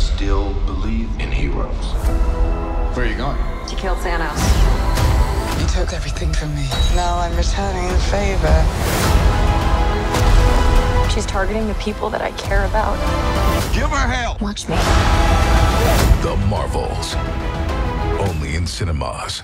still believe in heroes. Where are you going? You killed Thanos. You took everything from me. Now I'm returning the favor. She's targeting the people that I care about. Give her hell! Watch me. The Marvels. Only in cinemas.